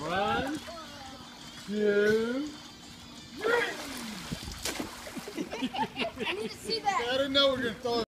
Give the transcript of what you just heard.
One, two, three. I need to see that. I didn't know we were gonna throw.